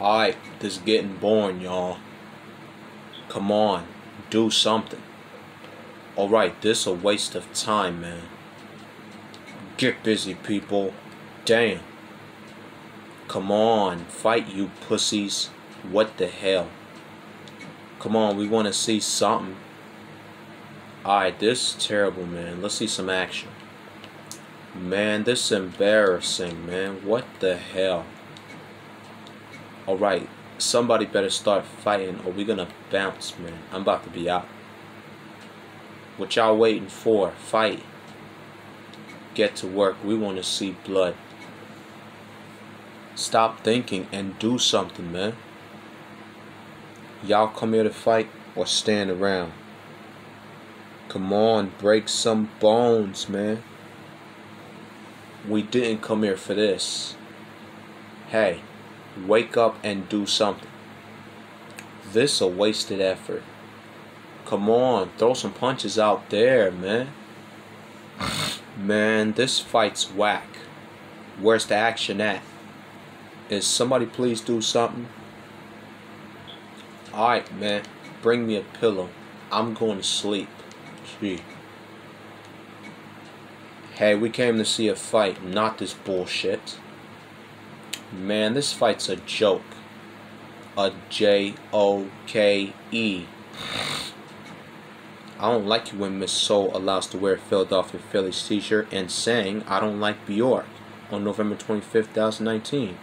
Alright, this is getting boring, y'all. Come on, do something. Alright, this a waste of time, man. Get busy, people. Damn. Come on, fight you pussies. What the hell? Come on, we want to see something. Alright, this is terrible, man. Let's see some action. Man, this is embarrassing, man. What the hell? Alright, somebody better start fighting or we're gonna bounce, man. I'm about to be out. What y'all waiting for? Fight. Get to work. We want to see blood. Stop thinking and do something, man. Y'all come here to fight or stand around. Come on, break some bones, man. We didn't come here for this. Hey, wake up and do something. This a wasted effort. Come on, throw some punches out there, man. Man, this fight's whack. Where's the action at? Is somebody please do something? Alright, man. Bring me a pillow. I'm going to sleep. Gee. Hey, we came to see a fight, not this bullshit. Man, this fight's a joke. A J O K E. I don't like you when Miss Soul allows to wear a Philadelphia Phillies t-shirt and saying I don't like Bjork on November 25th, 2019.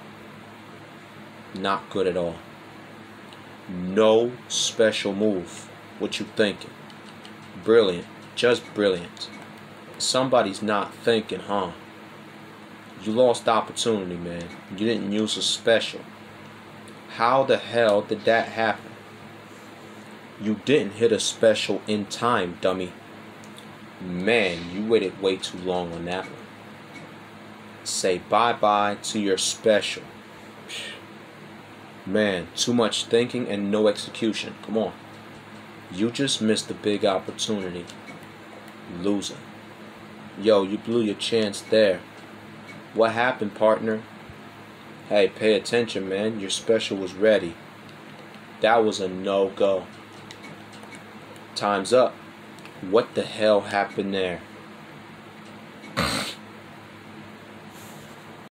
Not good at all. No special move. What you thinking? Brilliant. Just brilliant. Somebody's not thinking, huh? You lost the opportunity, man. You didn't use a special. How the hell did that happen? You didn't hit a special in time, dummy. Man, you waited way too long on that one. Say bye-bye to your special. Man, too much thinking and no execution. Come on. You just missed a big opportunity. Loser. Yo, you blew your chance there. What happened, partner? Hey, pay attention, man. Your special was ready. That was a no-go. Time's up. What the hell happened there?